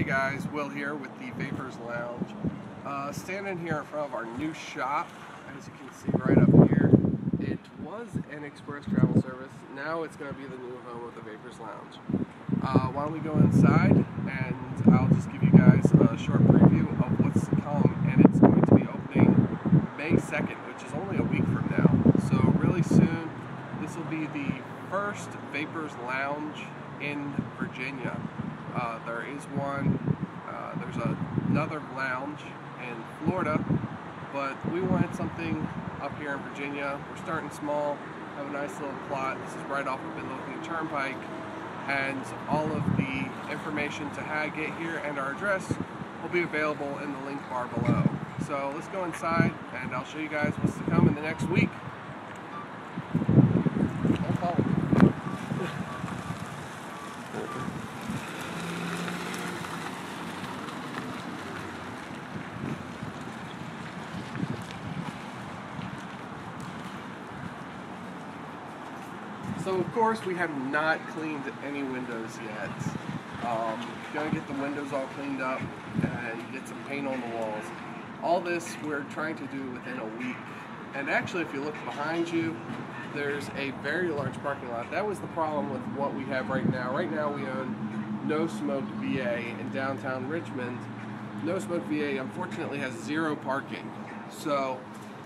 Hey guys, Will here with the Vapors Lounge. Uh, standing here in front of our new shop, as you can see right up here. It was an express travel service, now it's going to be the new home of the Vapors Lounge. Uh, why don't we go inside and I'll just give you guys a short preview of what's to come and it's going to be opening May 2nd, which is only a week from now. So really soon, this will be the first Vapors Lounge in Virginia. Uh, there is one, uh, there's a, another lounge in Florida, but we wanted something up here in Virginia. We're starting small, have a nice little plot. This is right off of Midlothian Turnpike, and all of the information to how to get here and our address will be available in the link bar below. So let's go inside and I'll show you guys what's to come in the next week. So of course we have not cleaned any windows yet. Um, gonna get the windows all cleaned up and get some paint on the walls. All this we're trying to do within a week. And actually if you look behind you, there's a very large parking lot. That was the problem with what we have right now. Right now we own No Smoke VA in downtown Richmond. No Smoke VA unfortunately has zero parking. So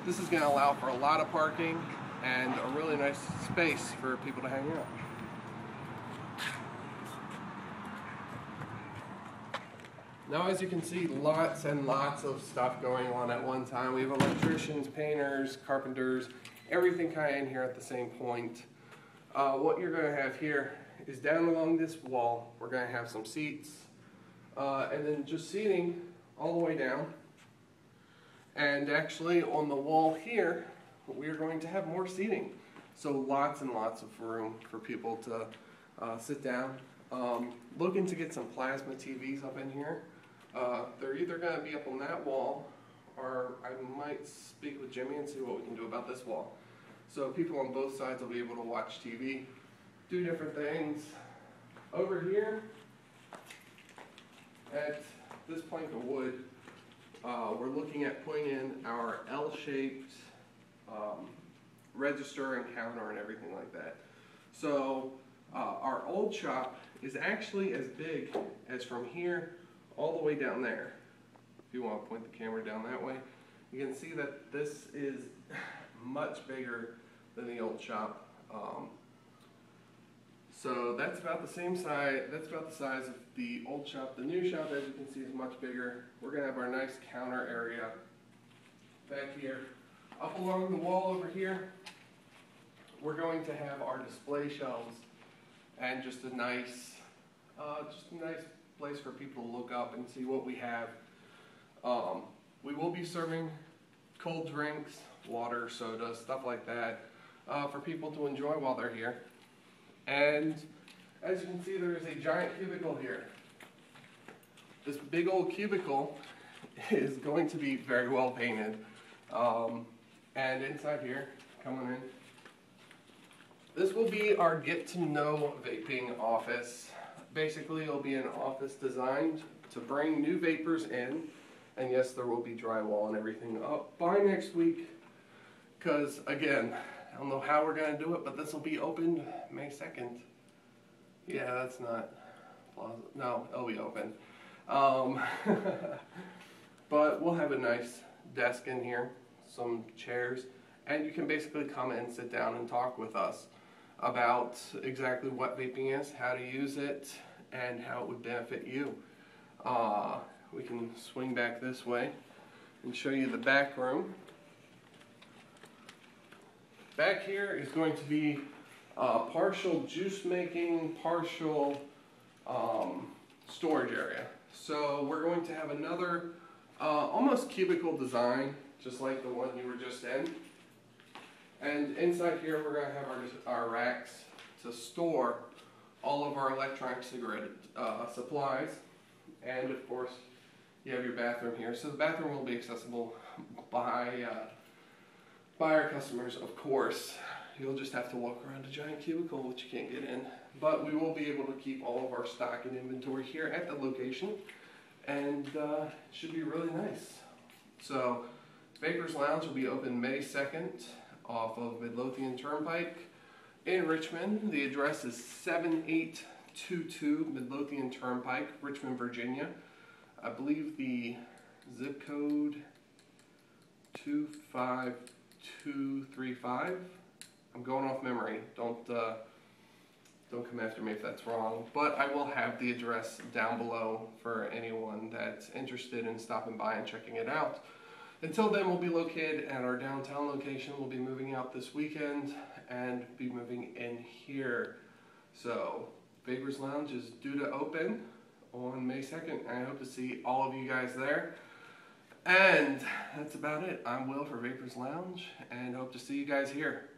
this is gonna allow for a lot of parking and a really nice space for people to hang out. Now as you can see, lots and lots of stuff going on at one time. We have electricians, painters, carpenters, everything kind of in here at the same point. Uh, what you're going to have here is down along this wall, we're going to have some seats, uh, and then just seating all the way down. And actually on the wall here, we are going to have more seating. So lots and lots of room for people to uh, sit down. Um, looking to get some plasma TVs up in here. Uh, they're either going to be up on that wall or I might speak with Jimmy and see what we can do about this wall. So people on both sides will be able to watch TV, do different things. Over here, at this plank of wood, uh, we're looking at putting in our L-shaped um, register and counter and everything like that. So uh, our old shop is actually as big as from here all the way down there. If you want to point the camera down that way, you can see that this is much bigger than the old shop. Um, so that's about the same size, that's about the size of the old shop. The new shop, as you can see, is much bigger. We're gonna have our nice counter area back here. Up along the wall over here, we're going to have our display shelves and just a nice, uh, just a nice place for people to look up and see what we have. Um, we will be serving cold drinks, water, soda, stuff like that uh, for people to enjoy while they're here. And as you can see, there is a giant cubicle here. This big old cubicle is going to be very well painted. Um, and inside here, coming in, this will be our get to know vaping office. Basically, it'll be an office designed to bring new vapers in. And yes, there will be drywall and everything up by next week. Because, again, I don't know how we're going to do it, but this will be opened May 2nd. Yeah, that's not plausible. No, it'll be open. Um, but we'll have a nice desk in here some chairs, and you can basically come and sit down and talk with us about exactly what vaping is, how to use it, and how it would benefit you. Uh, we can swing back this way and show you the back room. Back here is going to be uh, partial juice making, partial um, storage area. So we're going to have another uh, almost cubicle design just like the one you were just in. And inside here we're going to have our, our racks to store all of our electronic cigarette uh, supplies. And of course, you have your bathroom here. So the bathroom will be accessible by, uh, by our customers, of course. You'll just have to walk around a giant cubicle, which you can't get in. But we will be able to keep all of our stock and inventory here at the location. and uh, should be really nice. So, Vapors Lounge will be open May 2nd off of Midlothian Turnpike in Richmond. The address is 7822 Midlothian Turnpike, Richmond, Virginia. I believe the zip code 25235. I'm going off memory. Don't uh, don't come after me if that's wrong. But I will have the address down below for anyone that's interested in stopping by and checking it out. Until then, we'll be located at our downtown location. We'll be moving out this weekend and be moving in here. So, Vapors Lounge is due to open on May 2nd. I hope to see all of you guys there. And that's about it. I'm Will for Vapors Lounge and hope to see you guys here.